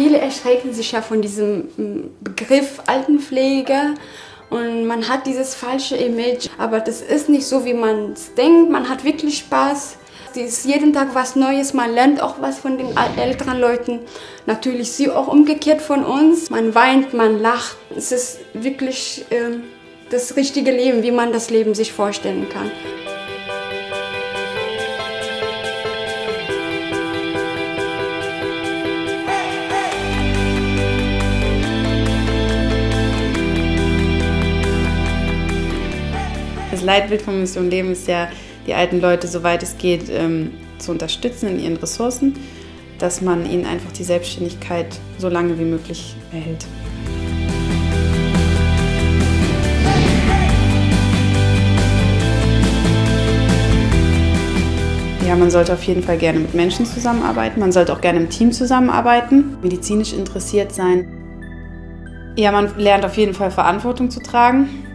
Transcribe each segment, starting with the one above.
Viele erschrecken sich ja von diesem mm, Begriff Altenpflege und man hat dieses falsche Image. Aber das ist nicht so, wie man es denkt. Man hat wirklich Spaß. Es ist jeden Tag was Neues. Man lernt auch was von den älteren Leuten. Natürlich sie auch umgekehrt von uns. Man weint, man lacht. Es ist wirklich äh, das richtige Leben, wie man das Leben sich vorstellen kann. Leitbild von Mission Leben ist ja, die alten Leute, soweit es geht, ähm, zu unterstützen in ihren Ressourcen, dass man ihnen einfach die Selbstständigkeit so lange wie möglich erhält. Ja, man sollte auf jeden Fall gerne mit Menschen zusammenarbeiten. Man sollte auch gerne im Team zusammenarbeiten, medizinisch interessiert sein. Ja, man lernt auf jeden Fall Verantwortung zu tragen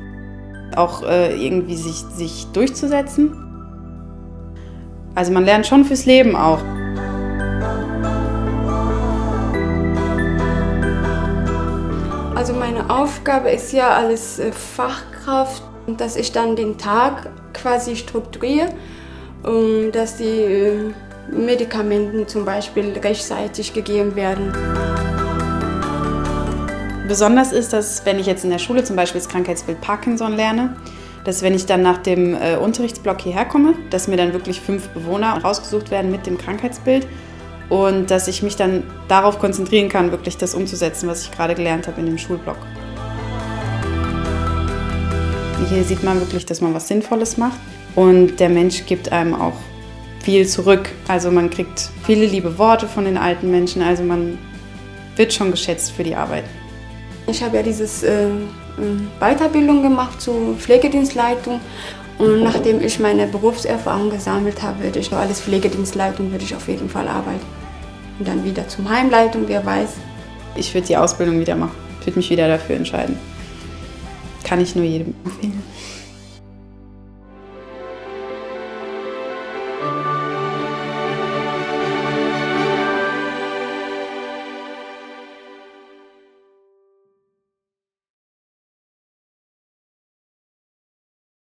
auch äh, irgendwie sich, sich durchzusetzen. Also man lernt schon fürs Leben auch. Also meine Aufgabe ist ja als äh, Fachkraft, dass ich dann den Tag quasi strukturiere, dass die äh, Medikamente zum Beispiel rechtzeitig gegeben werden. Besonders ist das, wenn ich jetzt in der Schule zum Beispiel das Krankheitsbild Parkinson lerne, dass wenn ich dann nach dem äh, Unterrichtsblock hierher komme, dass mir dann wirklich fünf Bewohner rausgesucht werden mit dem Krankheitsbild und dass ich mich dann darauf konzentrieren kann, wirklich das umzusetzen, was ich gerade gelernt habe in dem Schulblock. Hier sieht man wirklich, dass man was Sinnvolles macht und der Mensch gibt einem auch viel zurück. Also man kriegt viele liebe Worte von den alten Menschen, also man wird schon geschätzt für die Arbeit. Ich habe ja dieses äh, Weiterbildung gemacht zur Pflegedienstleitung und nachdem ich meine Berufserfahrung gesammelt habe, würde ich als Pflegedienstleitung würde ich auf jeden Fall arbeiten. Und dann wieder zum Heimleitung, wer weiß. Ich würde die Ausbildung wieder machen. Würde mich wieder dafür entscheiden. Kann ich nur jedem empfehlen.